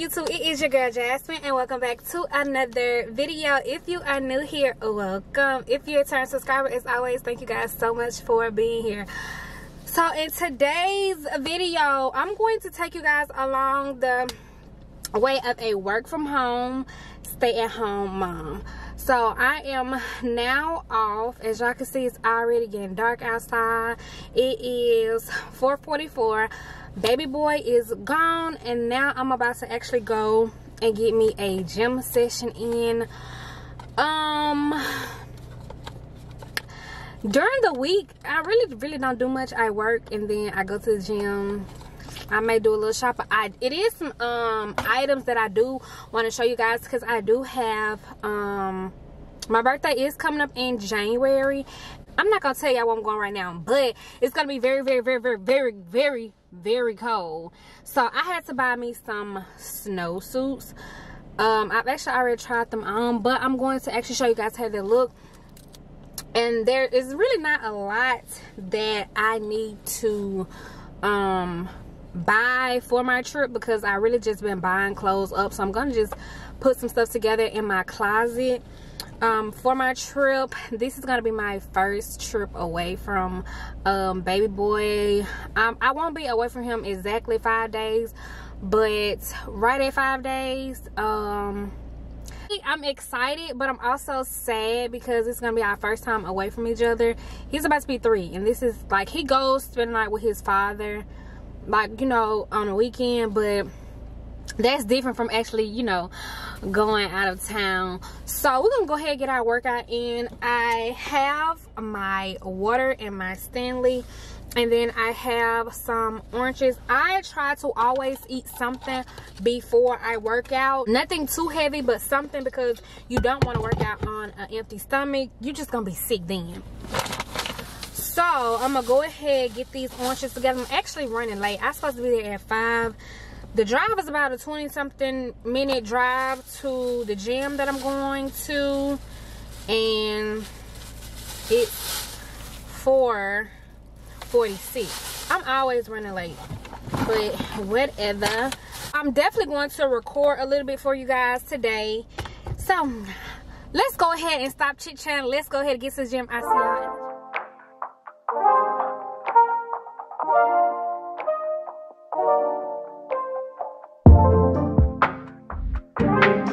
YouTube? It is your girl Jasmine and welcome back to another video. If you are new here, welcome. If you're a return subscriber, as always, thank you guys so much for being here. So in today's video, I'm going to take you guys along the way of a work from home, stay at home mom. So I am now off. As y'all can see, it's already getting dark outside. It is 444 baby boy is gone and now i'm about to actually go and get me a gym session in. Um during the week i really really don't do much. I work and then i go to the gym. I may do a little shopping. I it is some um items that i do want to show you guys because i do have um my birthday is coming up in january. I'm not gonna tell y'all what i'm going right now but it's gonna be very very very very very very very cold. So i had to buy me some snow suits. Um i've actually already tried them on but i'm going to actually show you guys how they look. And there is really not a lot that i need to um buy for my trip because i really just been buying clothes up. So i'm gonna just put some stuff together in my closet um, for my trip this is gonna be my first trip away from um, baby boy. Um, i won't be away from him exactly five days but right at five days um, i'm excited but i'm also sad because it's gonna be our first time away from each other. He's about to be three and this is like he goes spend night with his father like you know on a weekend but that's different from actually you know going out of town. So we're gonna go ahead and get our workout in. I have my water and my stanley and then i have some oranges. I try to always eat something before i work out. Nothing too heavy but something because you don't want to work out on an empty stomach. You're just gonna be sick then. So i'm gonna go ahead and get these oranges together. I'm actually running late. I'm supposed to be there at five the drive is about a 20 something minute drive to the gym that I'm going to and it's 446 I'm always running late but whatever. I'm definitely going to record a little bit for you guys today. So let's go ahead and stop chit chatting let's go ahead and get to the gym I see y'all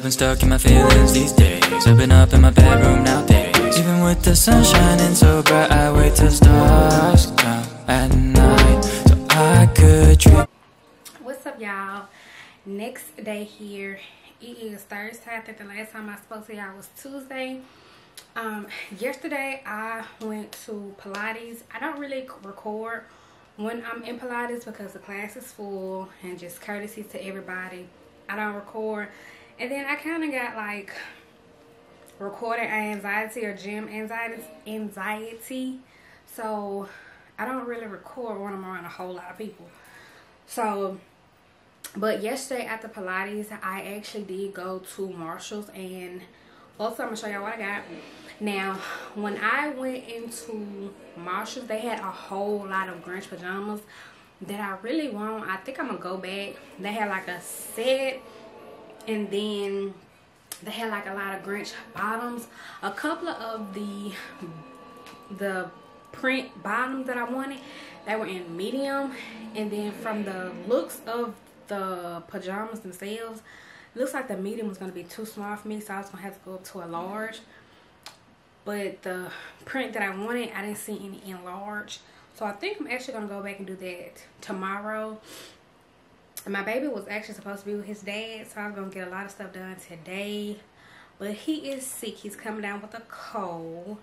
I've been stuck in my feelings these days. I've been up in my bedroom nowadays. Even with the sun shining so bright, I wait till stars come at night so I could dream. what's up y'all next day here it is thursday i think the last time i spoke to y'all was tuesday um yesterday i went to pilates i don't really record when i'm in pilates because the class is full and just courtesy to everybody i don't record and then i kind of got like recording anxiety or gym anxiety anxiety so i don't really record when i'm around a whole lot of people so but yesterday at the pilates i actually did go to marshall's and also I'm gonna show y'all what I got. Now, when I went into Marshalls, they had a whole lot of Grinch pajamas that I really want. I think I'm gonna go back. They had like a set and then they had like a lot of Grinch bottoms. A couple of the the print bottoms that I wanted, they were in medium. And then from the looks of the pajamas themselves, looks like the medium was going to be too small for me. So I was going to have to go up to a large. But the print that I wanted, I didn't see any in large. So I think I'm actually going to go back and do that tomorrow. My baby was actually supposed to be with his dad. So I'm to get a lot of stuff done today. But he is sick. He's coming down with a cold.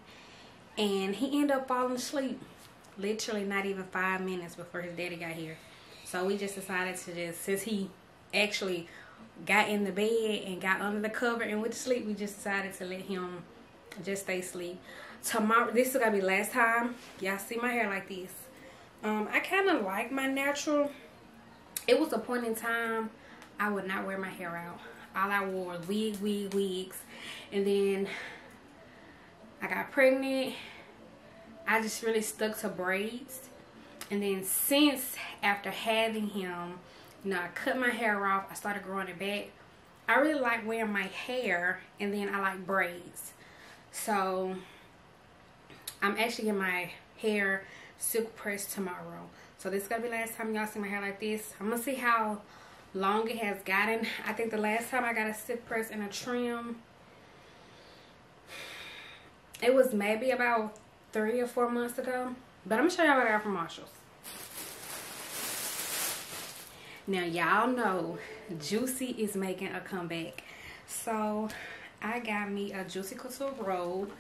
And he ended up falling asleep. Literally not even five minutes before his daddy got here. So we just decided to just, since he actually got in the bed and got under the cover and went to sleep, we just decided to let him just stay asleep. Tomorrow, this is gonna be last time. Y'all see my hair like this. Um, I kind of like my natural. It was a point in time I would not wear my hair out. All I wore was wig, wig, wigs. And then I got pregnant. I just really stuck to braids. And then since after having him, you know, I cut my hair off. I started growing it back. I really like wearing my hair and then I like braids. So I'm actually getting my hair silk press tomorrow. So this is gonna be last time y'all see my hair like this. I'm gonna see how long it has gotten. I think the last time I got a silk press and a trim, it was maybe about three or four months ago. But I'm gonna show y'all what I got from Marshalls. Now y'all know Juicy is making a comeback. So I got me a Juicy Couture robe.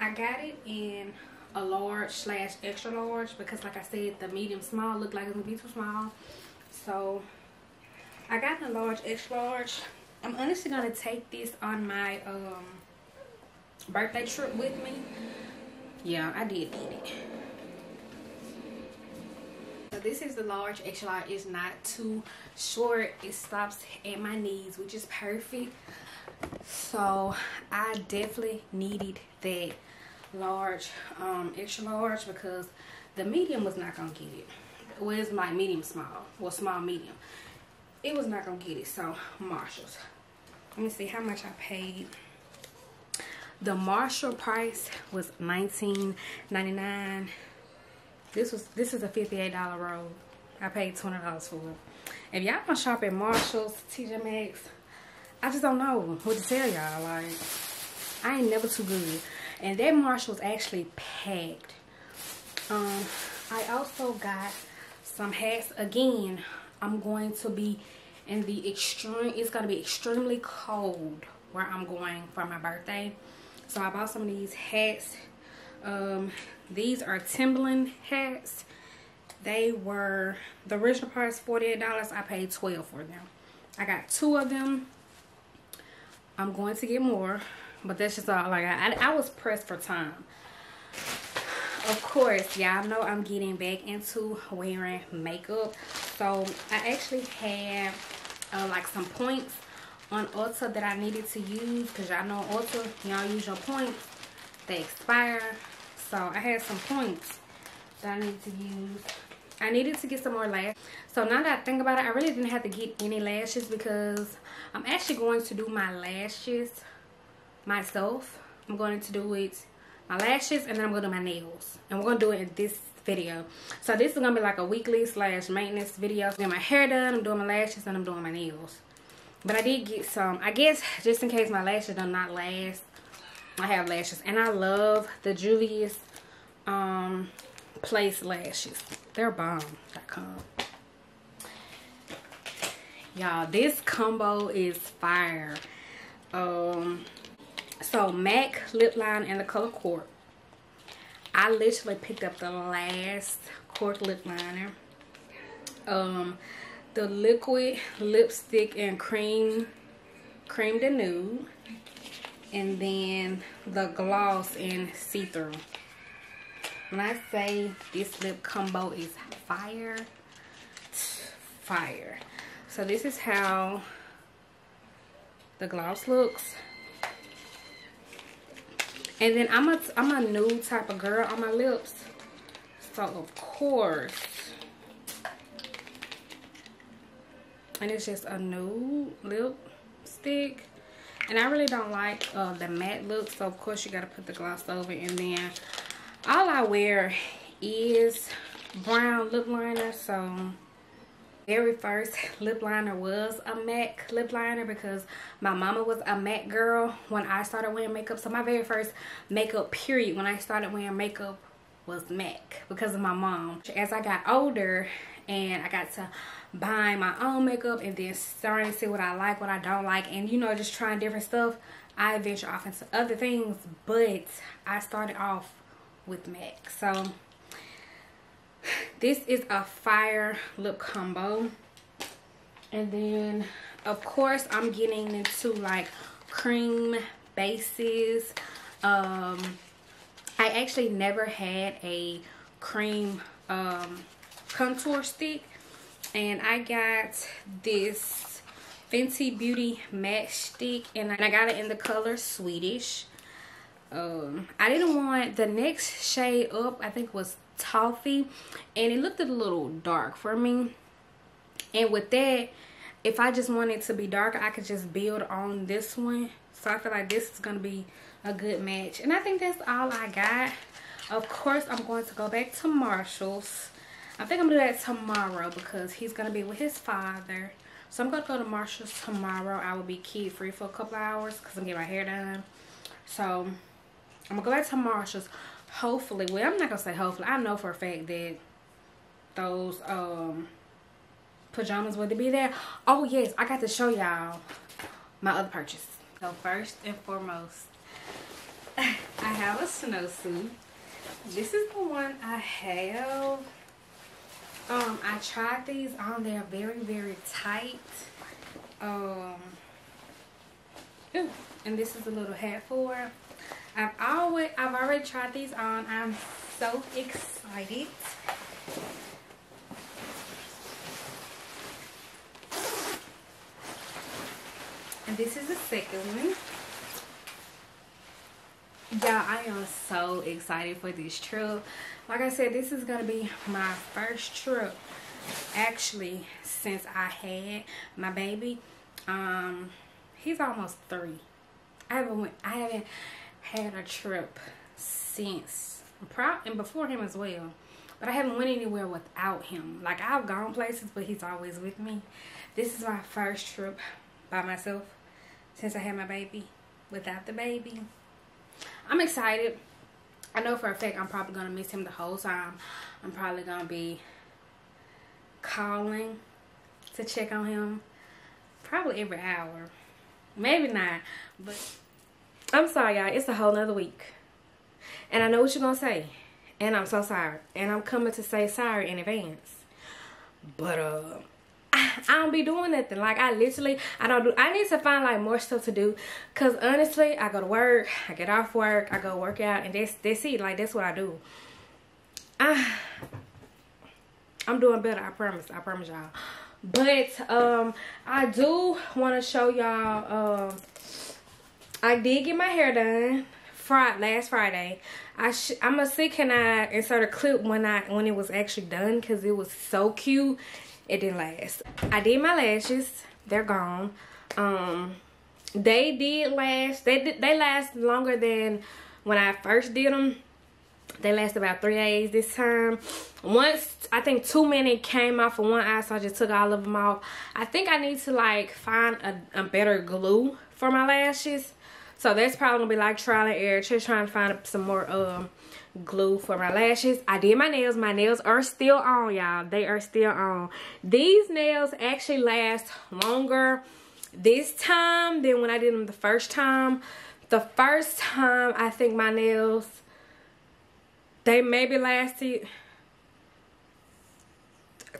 I got it in a large slash extra large because like I said the medium small looked like it was gonna be too small. So I got a large extra large. I'm honestly gonna take this on my um birthday trip with me. Yeah, I did need it. So this is the large extra large. It's not too short. It stops at my knees, which is perfect. So I definitely needed that large, um, extra large because the medium was not gonna get it. Well, it's my medium small, well small medium. It was not gonna get it. So Marshalls. Let me see how much I paid. The Marshall price was $19.99. This was this is a $58 robe. I paid $20 for it. If y'all to shop at Marshalls, TJ Maxx, I just don't know what to tell y'all. Like, I ain't never too good. And that Marshall's actually packed. Um, I also got some hats. Again, I'm going to be in the extreme, it's going to be extremely cold where I'm going for my birthday. So I bought some of these hats. Um, these are Timberland hats. They were, the original price $48. I paid 12 for them. I got two of them. I'm going to get more. But that's just all I got. I, I was pressed for time. Of course, y'all know I'm getting back into wearing makeup. So I actually had uh, like some points on Ulta that I needed to use because y'all know Ulta, y'all use your points, they expire. So I had some points that I needed to use. I needed to get some more lashes. So now that I think about it, I really didn't have to get any lashes because I'm actually going to do my lashes myself. I'm going to do it my lashes and then I'm going to do my nails. And we're going to do it in this video. So this is going to be like a weekly slash maintenance video. Getting my hair done, I'm doing my lashes, and I'm doing my nails. But I did get some, I guess, just in case my lashes do not last, I have lashes. And I love the Julius um, Place lashes. They're bomb.com. Y'all, this combo is fire. Um, so, MAC lip line in the color Cork. I literally picked up the last Cork lip liner. Um, the liquid lipstick and cream cream de nude and then the gloss in see-through when i say this lip combo is fire fire so this is how the gloss looks And then I'm a, I'm a nude type of girl on my lips. So, of course. And it's just a nude lipstick. And I really don't like uh, the matte look. So, of course, you got to put the gloss over. And then all I wear is brown lip liner. So, very first lip liner was a MAC lip liner because my mama was a MAC girl when I started wearing makeup. So my very first makeup period when I started wearing makeup was MAC because of my mom. As I got older and I got to buying my own makeup and then starting to see what I like, what I don't like, and you know, just trying different stuff, I venture off into other things, but I started off with MAC. So this is a fire lip combo. And then of course i'm getting into like cream bases. Um i actually never had a cream um contour stick. And i got this fenty beauty matte stick and i got it in the color swedish. Um i didn't want the next shade up. I think was toffee and it looked a little dark for me. And with that if i just wanted to be darker i could just build on this one. So i feel like this is gonna be a good match. And i think that's all i got. Of course i'm going to go back to marshall's. I think i'm gonna do that tomorrow because he's gonna be with his father. So i'm gonna go to marshall's tomorrow. I will be kid free for a couple hours because i'm getting my hair done. So i'm gonna go back to marshall's hopefully well i'm not gonna say hopefully i know for a fact that those um pajamas would be there. Oh yes i got to show y'all my other purchase. So first and foremost i have a snowsuit. This is the one i have. Um i tried these on. They're very very tight. Um and this is a little hat for I've always I've already tried these on. I'm so excited. And this is the second one. Yeah, I am so excited for this trip. Like I said, this is going to be my first trip actually since I had my baby. Um, he's almost three. I haven't went, I haven't had a trip since and before him as well. But I haven't went anywhere without him. Like I've gone places but he's always with me. This is my first trip by myself since I had my baby. Without the baby I'm excited. I know for a fact I'm probably gonna miss him the whole time. I'm probably gonna be calling to check on him probably every hour. Maybe not but I'm sorry, y'all. It's a whole nother week. And I know what you're going to say. And I'm so sorry. And I'm coming to say sorry in advance. But, uh, I, don't be doing nothing. Like, I literally, I don't do, I need to find, like, more stuff to do. Because, honestly, I go to work, I get off work, I go work out, and that's, that's it. Like, that's what I do. I, I'm doing better, I promise. I promise y'all. But, um, I do want to show y'all, um, I did get my hair done Friday, last Friday. I I'm gonna see can I insert a clip when I when it was actually done because it was so cute. It didn't last. I did my lashes. They're gone. Um, they did last. They did, they last longer than when I first did them. They last about three days this time. Once, I think too many came off of one eye, so I just took all of them off. I think I need to like find a, a better glue for my lashes so that's probably gonna be like trial and error, just trying to find some more um glue for my lashes. I did my nails. My nails are still on, y'all. They are still on. These nails actually last longer this time than when I did them the first time. The first time, I think my nails, they maybe lasted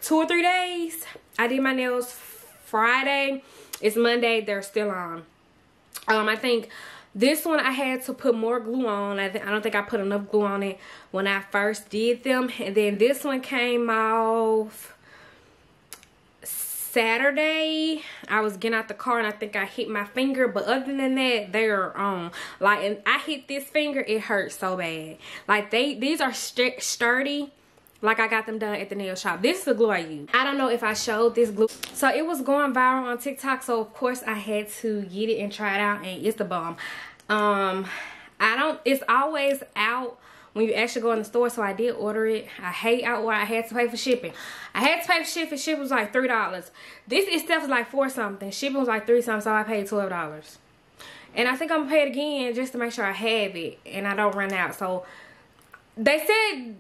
two or three days. I did my nails Friday. It's Monday. They're still on. Um, I think this one I had to put more glue on. I, I don't think I put enough glue on it when I first did them. And then this one came off Saturday, I was getting out the car and I think I hit my finger. But other than that, they're on. Like, and I hit this finger, it hurts so bad. Like, they these are st sturdy. Like, I got them done at the nail shop. This is the glue I use. I don't know if I showed this glue. So, it was going viral on TikTok. So, of course, I had to get it and try it out. And it's the bomb. Um, I don't, it's always out when you actually go in the store. So I did order it. I hate out where I had to pay for shipping. I had to pay for shipping. Shipping was like $3. This itself was like 4 something. Shipping was like 3 something. So I paid $12. And I think I'm to pay it again just to make sure I have it. And I don't run out. So they said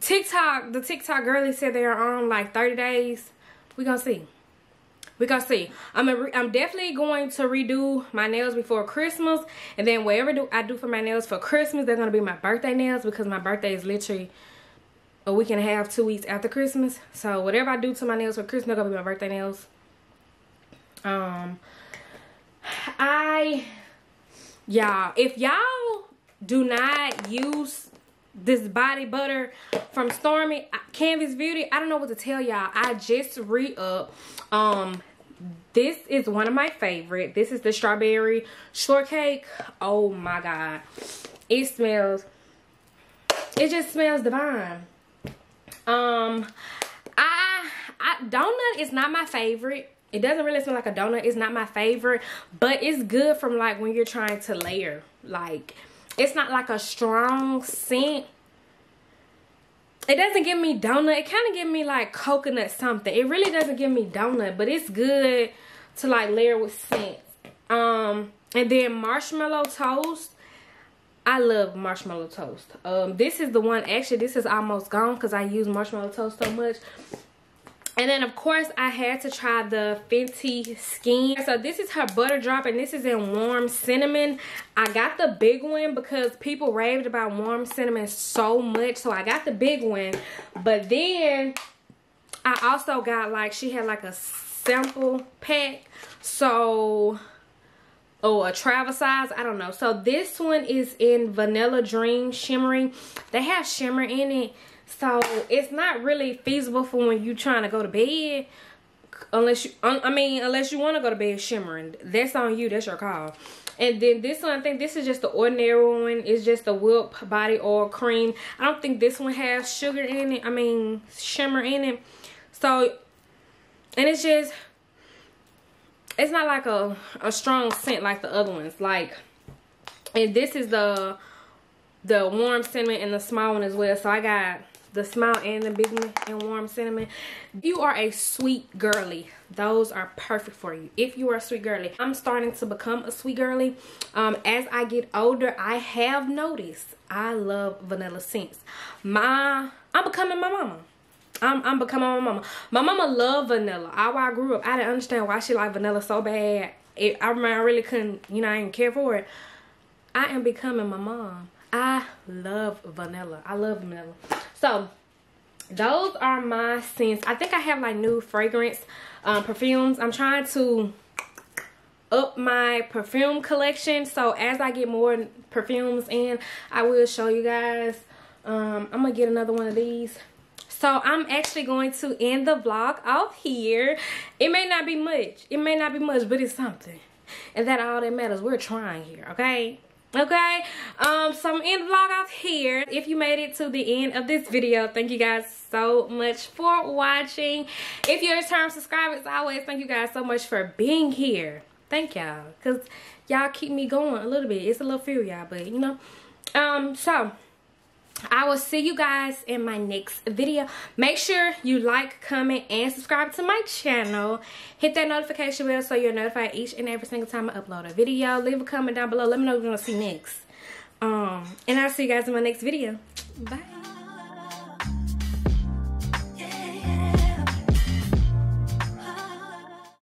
TikTok, the TikTok girlie said they are on like 30 days. we to see. We gonna see. I'm i'm definitely going to redo my nails before christmas and then whatever do i do for my nails for christmas they're gonna be my birthday nails because my birthday is literally a week and a half two weeks after christmas. So whatever i do to my nails for christmas they're gonna be my birthday nails. Um i y'all if y'all do not use this body butter from Stormy Canvas Beauty. I don't know what to tell y'all. I just re-up. Um, this is one of my favorite. This is the strawberry shortcake. Oh my god. It smells, it just smells divine. Um, I, I, donut is not my favorite. It doesn't really smell like a donut. It's not my favorite, but it's good from like when you're trying to layer. Like, it's not like a strong scent. It doesn't give me donut. It kind of give me like coconut something. It really doesn't give me donut, but it's good to like layer with scent. Um, and then marshmallow toast. I love marshmallow toast. Um, this is the one, actually, this is almost gone because I use marshmallow toast so much. And then, of course, I had to try the Fenty Skin. So, this is her Butta Drop, and this is in warm cinnamon. I got the big one because people raved about warm cinnamon so much. So, I got the big one. But then, I also got, like, she had, like, a sample pack. So, oh, a travel size. I don't know. So, this one is in Vanilla Dream Shimmering. They have shimmer in it so it's not really feasible for when you're trying to go to bed. Unless you, I mean, unless you want to go to bed shimmering. That's on you. That's your call. And then this one, I think this is just the ordinary one. It's just the Whip Body Oil Cream. I don't think this one has sugar in it. I mean, shimmer in it. So, and it's just, it's not like a, a strong scent like the other ones. Like, and this is the, the warm cinnamon and the small one as well. So I got the smile and the big and warm cinnamon you are a sweet girly those are perfect for you if you are a sweet girly i'm starting to become a sweet girly um, as i get older i have noticed i love vanilla scents my i'm becoming my mama I'm, I'm becoming my mama. My mama loved vanilla. All I grew up, I didn't understand why she liked vanilla so bad. It, I remember I really couldn't, you know, I didn't care for it. I am becoming my mom. I love vanilla. I love vanilla. So those are my scents. I think I have like new fragrance um, perfumes. I'm trying to up my perfume collection. So as I get more perfumes in, I will show you guys. Um, I'm going to get another one of these. So I'm actually going to end the vlog off here. It may not be much. It may not be much, but it's something. And that all that matters. We're trying here, okay? Okay um so i'm in vlog off here. If you made it to the end of this video thank you guys so much for watching. If you're a return subscriber as always thank you guys so much for being here. Thank y'all because y'all keep me going a little bit. It's a little few y'all but you know. Um so I will see you guys in my next video. Make sure you like, comment, and subscribe to my channel. Hit that notification bell so you're notified each and every single time I upload a video. Leave a comment down below. Let me know what you want to see next. Um, and I'll see you guys in my next video. Bye.